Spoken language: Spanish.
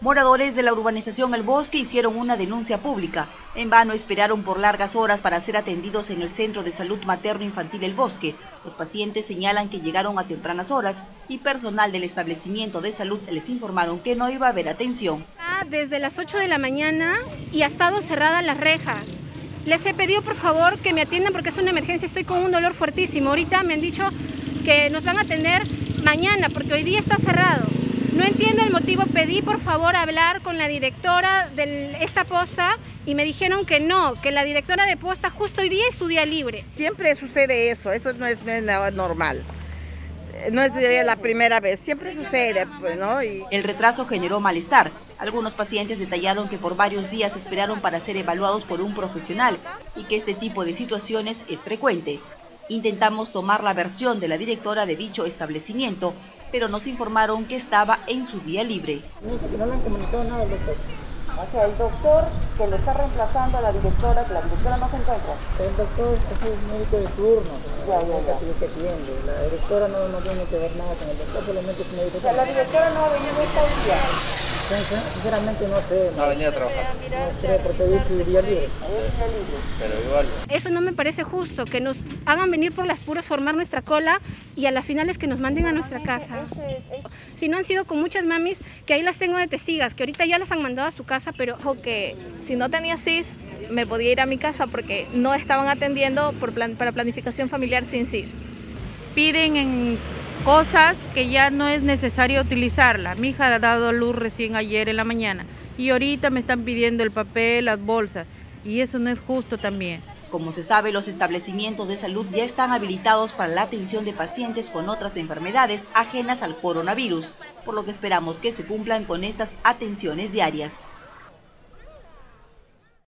Moradores de la urbanización El Bosque hicieron una denuncia pública. En vano esperaron por largas horas para ser atendidos en el Centro de Salud Materno Infantil El Bosque. Los pacientes señalan que llegaron a tempranas horas y personal del establecimiento de salud les informaron que no iba a haber atención. Desde las 8 de la mañana y ha estado cerradas las rejas. Les he pedido por favor que me atiendan porque es una emergencia, estoy con un dolor fuertísimo. Ahorita me han dicho que nos van a atender mañana porque hoy día está cerrado. No entiendo el motivo, pedí por favor hablar con la directora de esta posta y me dijeron que no, que la directora de posta justo hoy día es su día libre. Siempre sucede eso, eso no es, nada normal. No es la primera vez, siempre sucede, pues, ¿no? El retraso generó malestar. Algunos pacientes detallaron que por varios días esperaron para ser evaluados por un profesional y que este tipo de situaciones es frecuente. Intentamos tomar la versión de la directora de dicho establecimiento, pero nos informaron que estaba en su día libre. Dice que no le han comunicado nada al doctor. O sea, el doctor que le está reemplazando a la directora, que la directora no se encuentra. El doctor es el médico de turno, ya, ya, ya. Que atiende. La directora no, no tiene que ver nada con el doctor, solamente es médico. O sea, la directora no ha venido esta día. Sinceramente no sé. No ha venido a trabajar. No sé, porque hoy es día libre. Pero igual. Eso no me parece justo, que nos hagan venir por las puras, formar nuestra cola y a las finales que nos manden a nuestra casa. Si no han sido con muchas mamis, que ahí las tengo de testigas, que ahorita ya las han mandado a su casa, pero... que si no tenía CIS, me podía ir a mi casa porque no estaban atendiendo por plan, para planificación familiar sin CIS. Piden en cosas que ya no es necesario utilizarla. Mi hija ha dado luz recién ayer en la mañana y ahorita me están pidiendo el papel, las bolsas y eso no es justo también. Como se sabe, los establecimientos de salud ya están habilitados para la atención de pacientes con otras enfermedades ajenas al coronavirus, por lo que esperamos que se cumplan con estas atenciones diarias.